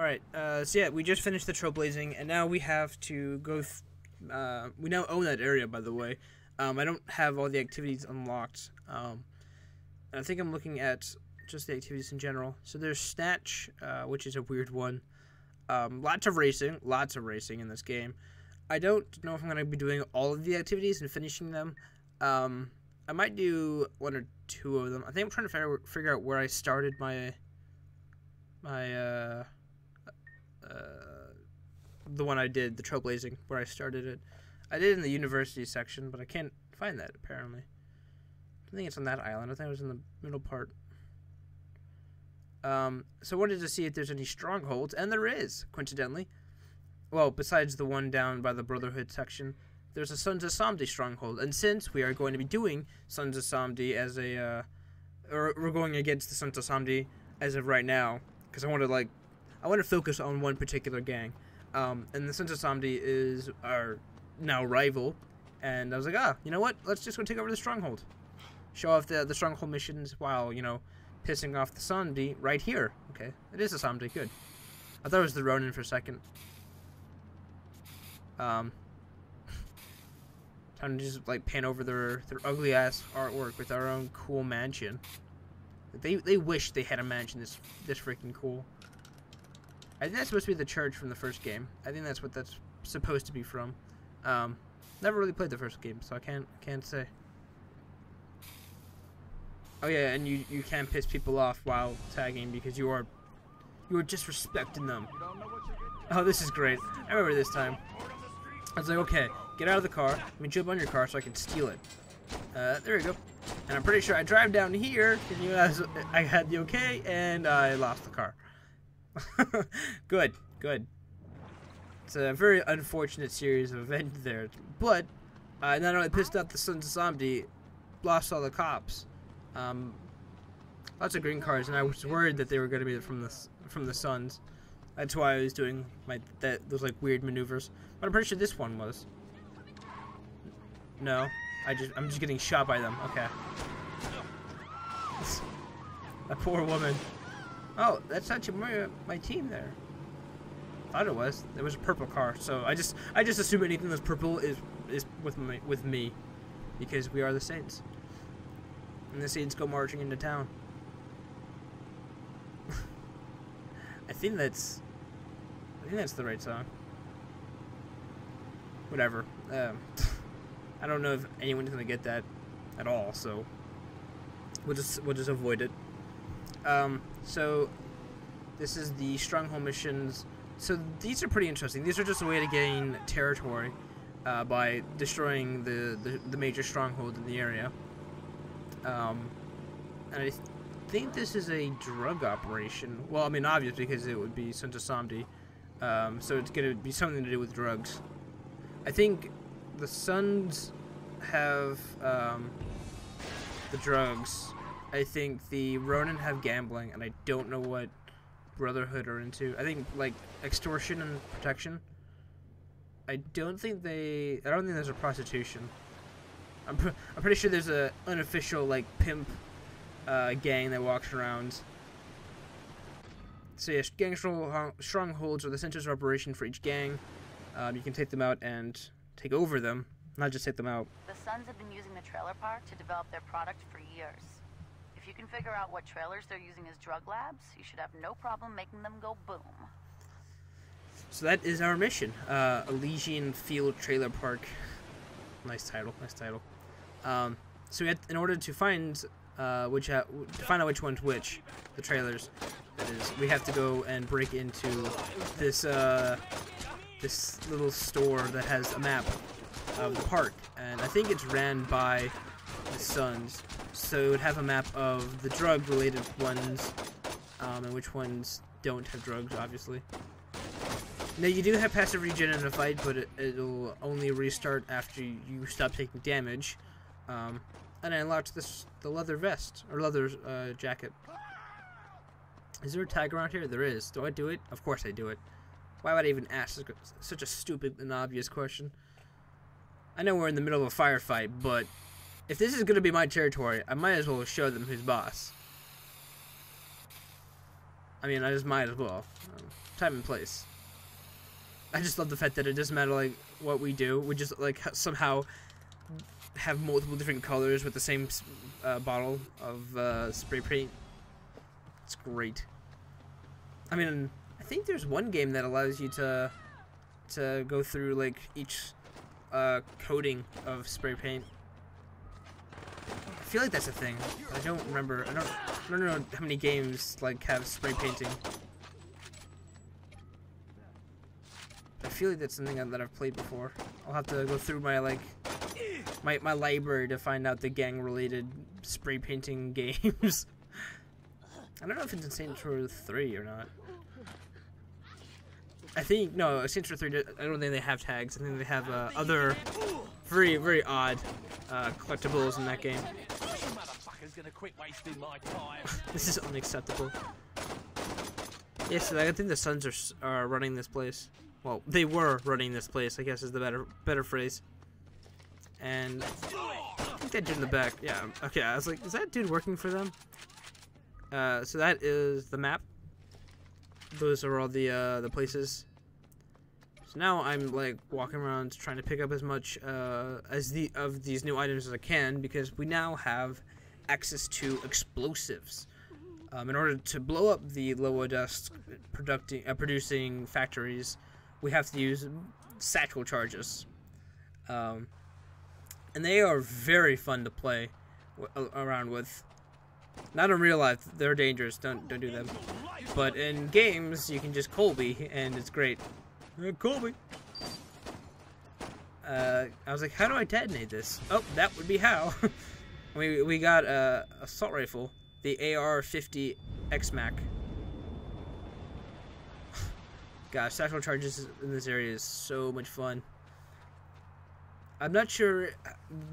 Alright, uh, so yeah, we just finished the trailblazing, and now we have to go. Uh, we now own that area, by the way. Um, I don't have all the activities unlocked. Um, I think I'm looking at just the activities in general. So there's Snatch, uh, which is a weird one. Um, lots of racing, lots of racing in this game. I don't know if I'm going to be doing all of the activities and finishing them. Um, I might do one or two of them. I think I'm trying to figure, figure out where I started my my uh, the one I did, the trailblazing, where I started it. I did it in the university section, but I can't find that apparently. I think it's on that island. I think it was in the middle part. Um, so I wanted to see if there's any strongholds, and there is, coincidentally. Well, besides the one down by the Brotherhood section, there's a Sons of Samedi stronghold. And since we are going to be doing Sons of Samedi as a, uh, or we're going against the Sons of Samedi as of right now, because I want to like, I want to focus on one particular gang. Um, and the Sons of Samedi is our now rival, and I was like, ah, you know what? Let's just go take over the stronghold, show off the the stronghold missions while you know pissing off the Samedi right here. Okay, it is a Samedi. Good. I thought it was the Ronin for a second. Um, time to just like pan over their their ugly ass artwork with our own cool mansion. They they wish they had a mansion this this freaking cool. I think that's supposed to be the church from the first game. I think that's what that's supposed to be from. Um, never really played the first game, so I can't can't say. Oh yeah, and you you can piss people off while tagging because you are you are disrespecting them. Oh, this is great. I remember this time. I was like, okay, get out of the car. Let me jump on your car so I can steal it. Uh, there we go. And I'm pretty sure I drive down here, and you guys, I had the okay, and I lost the car. good, good. It's a very unfortunate series of events there, but I not only pissed off the Sons of Samedi, lost all the cops. Um, lots of green cars, and I was worried that they were going to be from the from the Sons. That's why I was doing my that those like weird maneuvers. But I'm pretty sure this one was. No, I just I'm just getting shot by them. Okay. that poor woman. Oh, that's actually my, my team there. Thought it was. There was a purple car, so I just I just assume anything that's purple is is with me with me, because we are the Saints. And the Saints go marching into town. I think that's I think that's the right song. Whatever. Um, I don't know if anyone's gonna get that at all, so we'll just we'll just avoid it. Um, so this is the stronghold missions. So these are pretty interesting. These are just a way to gain territory uh, by destroying the, the, the major stronghold in the area. Um, and I th think this is a drug operation. Well, I mean, obvious because it would be Santa Samedi. Um, so it's going to be something to do with drugs. I think the Sons have um, the drugs. I think the Ronin have gambling, and I don't know what Brotherhood are into. I think like extortion and protection. I don't think they. I don't think there's a prostitution. I'm, pr I'm pretty sure there's a unofficial like pimp uh, gang that walks around. So yes, gang strongholds are the centers of operation for each gang. Um, you can take them out and take over them, not just take them out. The Sons have been using the trailer park to develop their product for years. If you can figure out what trailers they're using as drug labs, you should have no problem making them go boom. So that is our mission. Uh, Elysian Field Trailer Park. Nice title. Nice title. Um, so we had, in order to find uh, which to find out which one's which, the trailers. That is, we have to go and break into this uh, this little store that has a map of the park, and I think it's ran by the Sons. So it would have a map of the drug-related ones, um, and which ones don't have drugs, obviously. Now you do have passive regen in a fight, but it, will only restart after you stop taking damage. Um, and I unlocked this the leather vest or leather uh, jacket. Is there a tag around here? There is. Do I do it? Of course I do it. Why would I even ask such a stupid and obvious question? I know we're in the middle of a firefight, but if this is to be my territory, I might as well show them who's boss. I mean, I just might as well. Um, time and place. I just love the fact that it doesn't matter like what we do. We just like somehow have multiple different colors with the same uh, bottle of uh, spray paint. It's great. I mean, I think there's one game that allows you to to go through like each uh, coating of spray paint. I feel like that's a thing. I don't remember. I don't. I don't know how many games like have spray painting. I feel like that's something that I've played before. I'll have to go through my like my my library to find out the gang related spray painting games. I don't know if it's in Saints Row 3 or not. I think no, Saints Row 3. I don't think they have tags. I think they have uh, other very very odd uh, collectibles in that game. this is unacceptable. Yes, I think the Sons are are running this place. Well, they were running this place. I guess is the better better phrase. And I think that dude in the back. Yeah. Okay. I was like, is that dude working for them? Uh, so that is the map. Those are all the uh, the places. So now I'm like walking around trying to pick up as much uh, as the of these new items as I can because we now have access to explosives. Um, in order to blow up the low dust producing uh, producing factories, we have to use satchel charges. Um, and they are very fun to play around with. Not in real life, they're dangerous. Don't don't do them. But in games, you can just Colby, and it's great. Uh, Colby. Uh, I was like, how do I detonate this? Oh, that would be how. we we got a assault rifle, the AR-50 XMAC. Gosh, satchel charges in this area is so much fun. I'm not sure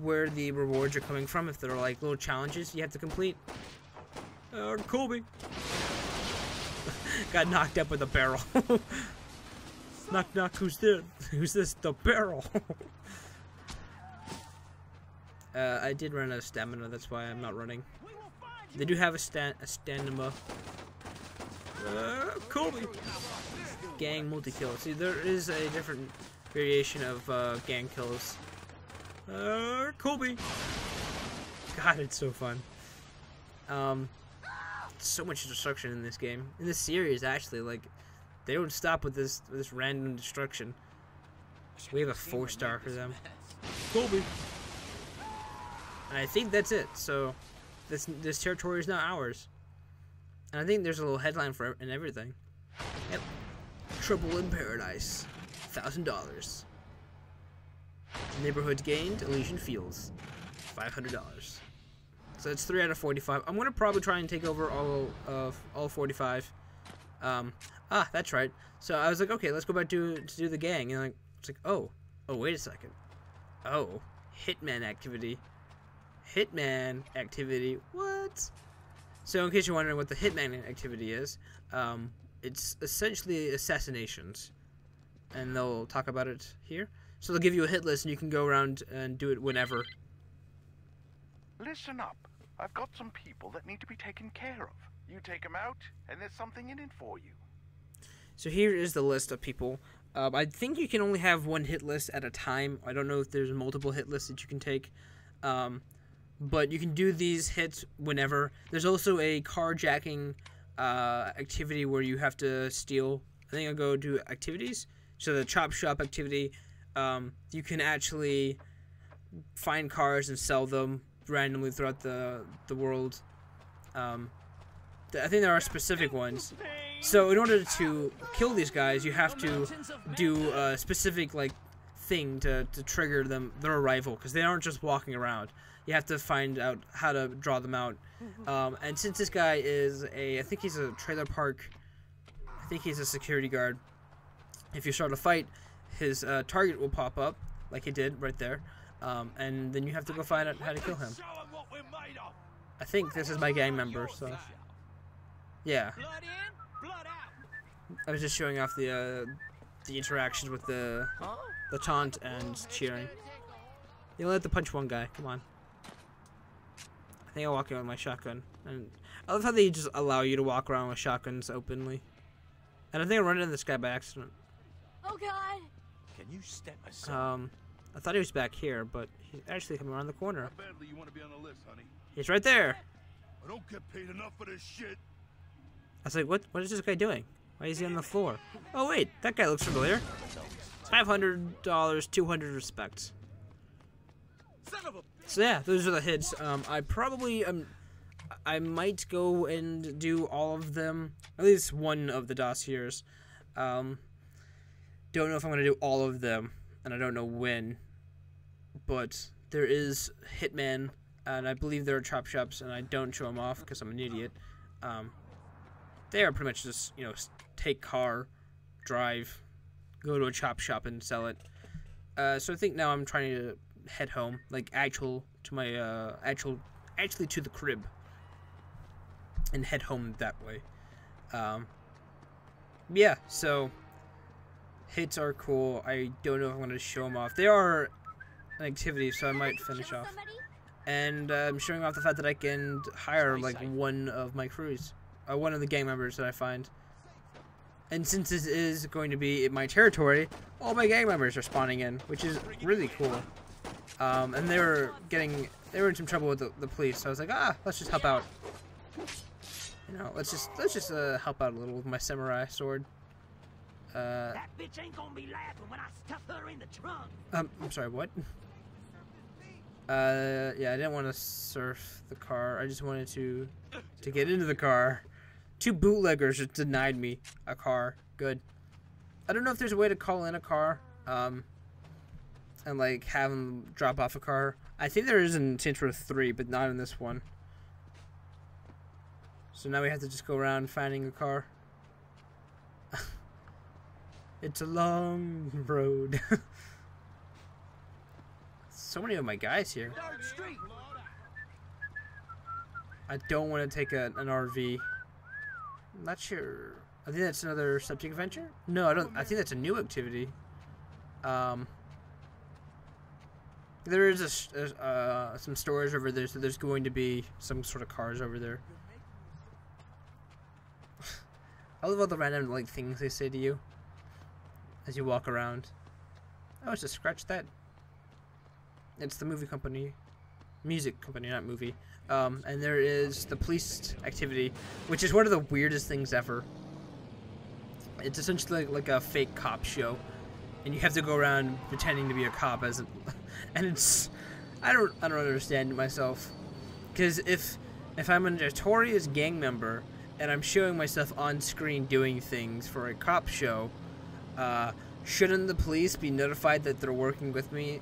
where the rewards are coming from, if they're like little challenges you have to complete. Uh, Colby. Got knocked up with a barrel. knock knock, who's there? Who's this? The barrel. uh, I did run out of stamina, that's why I'm not running. They do have a, sta a stamina. Uh, Colby. Gang multi-kill. See, there is a different variation of uh, gang kills. Uh, Colby. God, it's so fun. Um, so much destruction in this game. In this series, actually, like, they don't stop with this this random destruction. We have a four star for them. Colby. I think that's it. So, this this territory is now ours. And I think there's a little headline for and everything. Yep. Trouble in Paradise. Thousand dollars. Neighborhoods gained, Elysian Fields. $500. So it's 3 out of 45. I'm to probably try and take over all of all 45. Um, ah, that's right. So I was like, okay, let's go back to, to do the gang. And like, it's like, oh, oh, wait a second. Oh, Hitman activity. Hitman activity. What? So in case you're wondering what the Hitman activity is, um, it's essentially assassinations. And they'll talk about it here. So they'll give you a hit list and you can go around and do it whenever. Listen up. I've got some people that need to be taken care of. You take them out, and there's something in it for you. So here is the list of people. Um, I think you can only have one hit list at a time. I don't know if there's multiple hit lists that you can take. Um, but you can do these hits whenever. There's also a carjacking uh, activity where you have to steal. I think I'll go do activities. So the chop shop activity, um, you can actually find cars and sell them randomly throughout the the world. Um, I think there are specific ones. So in order to kill these guys, you have to do a specific like thing to, to trigger them their arrival because they aren't just walking around. You have to find out how to draw them out. Um, and since this guy is a, I think he's a trailer park. I think he's a security guard. If you start a fight, his uh, target will pop up like he did right there. Um, and then you have to go find out how to kill him. I think this is my gang member, so yeah. I was just showing off the uh, the interactions with the the taunt and cheering. You only have to punch one guy. Come on. I think I'll walk in with my shotgun. And I love how they just allow you to walk around with shotguns openly. And I think I run into this guy by accident. Oh God! Can you step aside? Um, I thought he was back here, but he's actually coming around the corner. How badly you want to be on the list, honey? He's right there. I don't get paid enough for this shit. I was like, what? What is this guy doing? Why is he on the floor? Oh wait, that guy looks familiar. Five hundred dollars, two hundred respect. So yeah, those are the hits. Um, I probably um, I might go and do all of them, at least one of the dossiers. Um, don't know if I'm gonna do all of them, and I don't know when. But there is Hitman, and I believe there are chop shops, and I don't show them off because I'm an idiot. Um, they are pretty much just you know take car, drive, go to a chop shop and sell it. Uh, so I think now I'm trying to head home, like actual to my uh, actual actually to the crib, and head home that way. Um, yeah, so hits are cool. I don't know if I'm gonna show them off. They are an activity, so I might finish off. And uh, I'm showing off the fact that I can hire like one of my crews, uh, one of the gang members that I find. And since this is going to be in my territory, all my gang members are spawning in, which is really cool. Um, and they were getting, they were in some trouble with the, the police, so I was like, ah, let's just help out. You know, let's just let's just uh, help out a little with my samurai sword. Uh, That bitch ain't gonna be laughing when I stuff her in the trunk. um, I'm sorry, what? Uh, yeah, I didn't want to surf the car. I just wanted to to get into the car. Two bootleggers just denied me a car. Good. I don't know if there's a way to call in a car, um, and like have them drop off a car. I think there is in Saints Row 3, but not in this one. So now we have to just go around finding a car. it's a long road. so many of my guys here. I don't want to take a, an RV. I'm not sure. I think that's another subject adventure. No, I don't. I think that's a new activity. Um, there is a, uh, some storage over there, so there's going to be some sort of cars over there. I love all the random like things they say to you as you walk around. Oh, it's just scratch that. It's the movie company, music company, not movie. Um, and there is the police activity, which is one of the weirdest things ever. It's essentially like, like a fake cop show, and you have to go around pretending to be a cop as, and it's, I don't, I don't understand myself, because if, if I'm a notorious gang member and I'm showing myself on screen doing things for a cop show, uh, shouldn't the police be notified that they're working with me,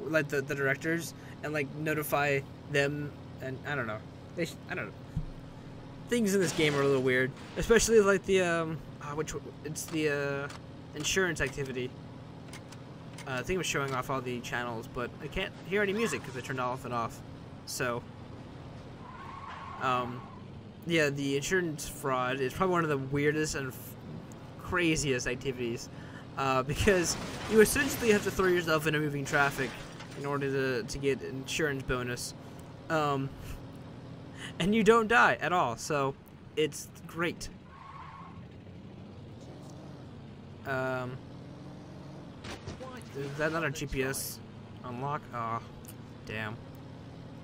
like the, the directors, and like notify them? And I don't know, they, sh- I don't know. Things in this game are a little weird, especially like the um, uh, which it's the uh, insurance activity. Uh, I think it was showing off all the channels, but I can't hear any music because I turned it off and off. So, um, yeah, the insurance fraud is probably one of the weirdest and craziest activities uh, because you essentially have to throw yourself into moving traffic in order to, to get insurance bonus. Um, and you don't die at all, so it's great. Um, is that not a GPS unlock? Oh, damn.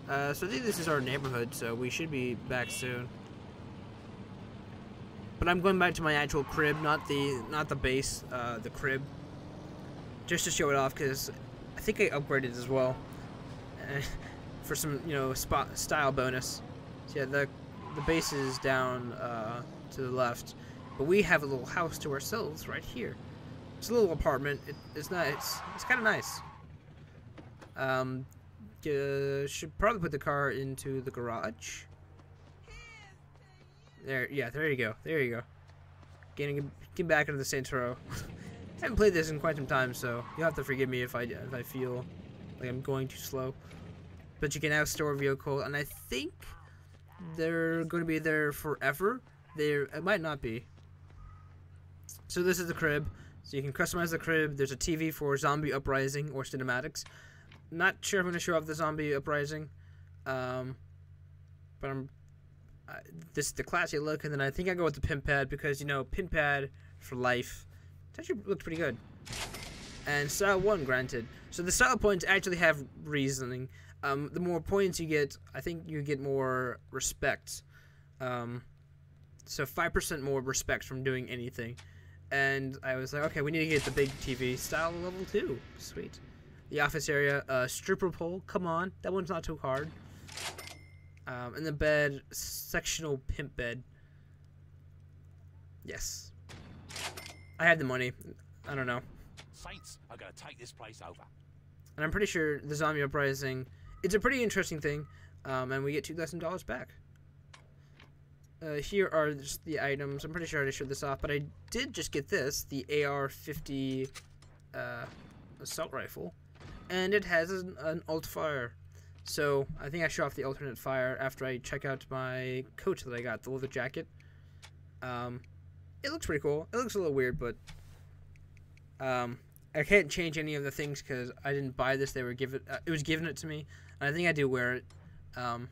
Uh, so I think this is our neighborhood, so we should be back soon. But I'm going back to my actual crib, not the not the base, uh, the crib, just to show it off because I think I upgraded as well for some you know spot style bonus. So yeah, the the base is down uh, to the left, but we have a little house to ourselves right here. It's a little apartment. It, it's nice. It's, kind of nice. Um, uh, should probably put the car into the garage. There, yeah, there you go. There you go. Getting getting back into the Saints Row. haven't played this in quite some time, so you'll have to forgive me if I if I feel like I'm going too slow. But you can now store a vehicle, and I think they're going to be there forever. There, it might not be. So this is the crib. So you can customize the crib. There's a TV for Zombie Uprising or cinematics. Not sure if I'm going to show off the Zombie Uprising, um, but I'm. Uh, this is the classy look, and then I think I go with the pin pad because you know pin pad for life. It actually looks pretty good. And style one granted. So the style points actually have reasoning. Um, the more points you get, I think you get more respect. Um, so five percent more respect from doing anything. And I was like, okay, we need to get the big TV style level two. Sweet. The office area, uh, stripper pole. Come on, that one's not too hard. Um, and the bed, sectional pimp bed. Yes. I had the money. I don't know. Saints are gonna take this place over. And I'm pretty sure the zombie uprising, it's a pretty interesting thing. Um, and we get $2,000 back. Uh, here are just the items. I'm pretty sure I already showed this off, but I did just get this, the AR-50 uh, assault rifle, and it has an, an alt fire. So I think I show off the alternate fire after I check out my coat that I got, the leather jacket. Um, it looks pretty cool. It looks a little weird, but um, I can't change any of the things because I didn't buy this. They were given. Uh, it was given it to me, and I think I do wear it. Um,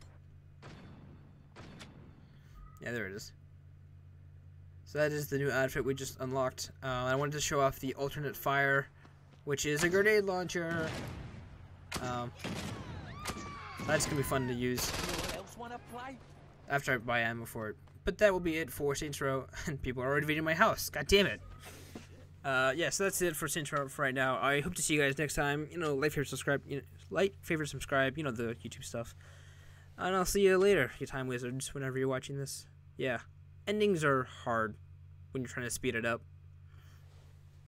yeah, there it is. So that is the new outfit we just unlocked. Uh, I wanted to show off the alternate fire, which is a grenade launcher. Um, that's gonna be fun to use after I buy ammo for it. But that will be it for Saints Row, and people are already invading my house. God damn it. Uh, yeah, so that's it for Saints Row for right now. I hope to see you guys next time. You know, like, favorite, subscribe. You know, like, favorite, subscribe. You know the YouTube stuff. And I'll see you later, you time wizards, whenever you're watching this. Yeah, endings are hard when you're trying to speed it up.